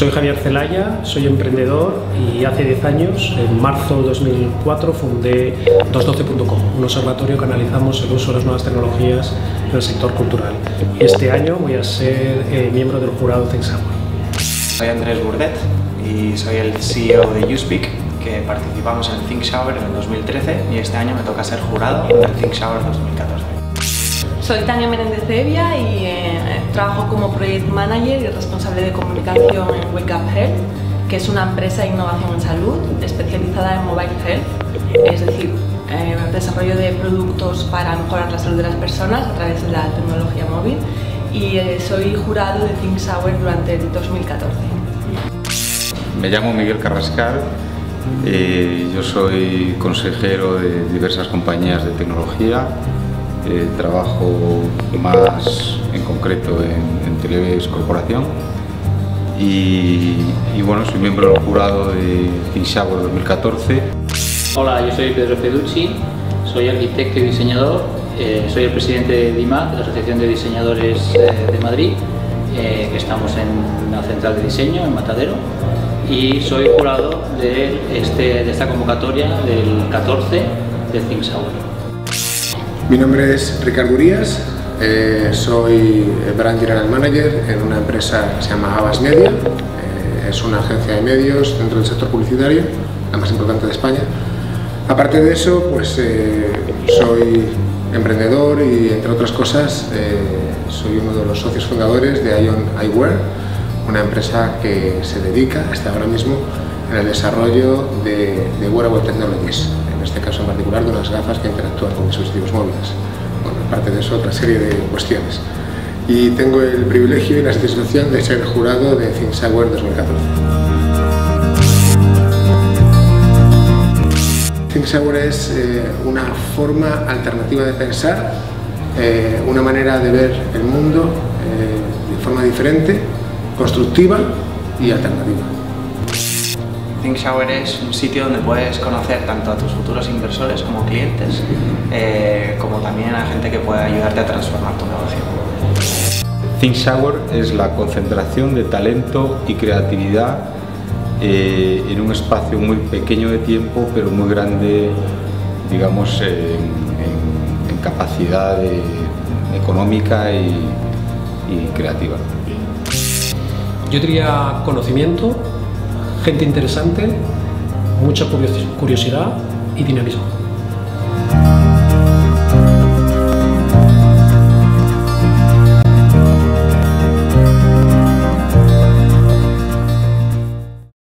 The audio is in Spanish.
Soy Javier Celaya, soy emprendedor y hace 10 años, en marzo de 2004, fundé 212.com, un observatorio que analizamos el uso de las nuevas tecnologías en el sector cultural. Este año voy a ser eh, miembro del jurado Think Soy Andrés Burdet y soy el CEO de YouSpeak, que participamos en Think Shower en el 2013 y este año me toca ser jurado en el Think Shower 2014. Soy Tania Menéndez Evia y eh, trabajo como Project Manager y responsable de comunicación en Wake Up Health, que es una empresa de innovación en salud especializada en mobile health, es decir, eh, desarrollo de productos para mejorar la salud de las personas a través de la tecnología móvil y eh, soy jurado de Think Sour durante el 2014. Me llamo Miguel Carrascal, yo soy consejero de diversas compañías de tecnología eh, trabajo más en concreto en, en Corporación. Y, bueno, soy miembro del jurado de Shower 2014. Hola, yo soy Pedro Feducci, soy arquitecto y diseñador, eh, soy el presidente de DIMAD, la Asociación de Diseñadores eh, de Madrid, que estamos en la central de diseño, en Matadero, y soy jurado de, este, de esta convocatoria del 14 de Think mi nombre es Ricardo Urias, eh, soy Brand General Manager en una empresa que se llama Abbas Media, eh, es una agencia de medios dentro del sector publicitario, la más importante de España. Aparte de eso, pues eh, soy emprendedor y entre otras cosas soy uno de los socios fundadores de Ion Eyewear, una empresa que se dedica hasta ahora mismo en el desarrollo de, de wearable technologies, en este caso en particular de unas gafas que interactúan con dispositivos móviles. Bueno, aparte de eso, otra serie de cuestiones. Y tengo el privilegio y la satisfacción de ser jurado de ThinkSour 2014. ThinkSour es eh, una forma alternativa de pensar, eh, una manera de ver el mundo eh, de forma diferente, constructiva y alternativa. ThinkShower es un sitio donde puedes conocer tanto a tus futuros inversores como clientes, eh, como también a gente que puede ayudarte a transformar tu negocio. ThinkShower es la concentración de talento y creatividad eh, en un espacio muy pequeño de tiempo, pero muy grande, digamos, en, capacidad económica y, y creativa. Yo diría conocimiento, gente interesante, mucha curiosidad y dinamismo.